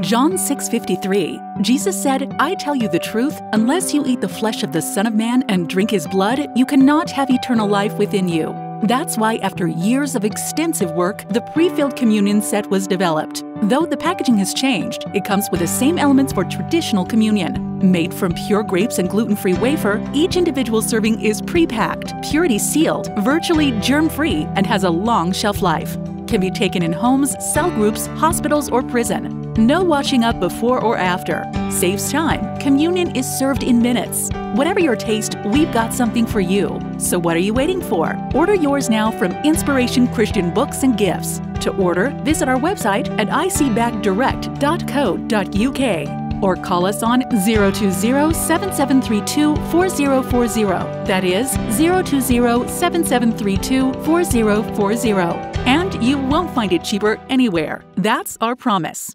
John 6:53. Jesus said, "I tell you the truth, unless you eat the flesh of the Son of Man and drink his blood, you cannot have eternal life within you." That's why, after years of extensive work, the pre filled communion set was developed. Though the packaging has changed, it comes with the same elements for traditional communion. Made from pure grapes and gluten free wafer, each individual serving is pre packed, purity sealed, virtually germ free, and has a long shelf life. Can be taken in homes, cell groups, hospitals, or prison. No washing up before or after. Saves time. Communion is served in minutes. Whatever your taste, we've got something for you. So what are you waiting for? Order yours now from Inspiration Christian Books and Gifts. To order, visit our website at icbagdirect.co.uk or call us on 020-7732-4040. That is 020-7732-4040. And you won't find it cheaper anywhere. That's our promise.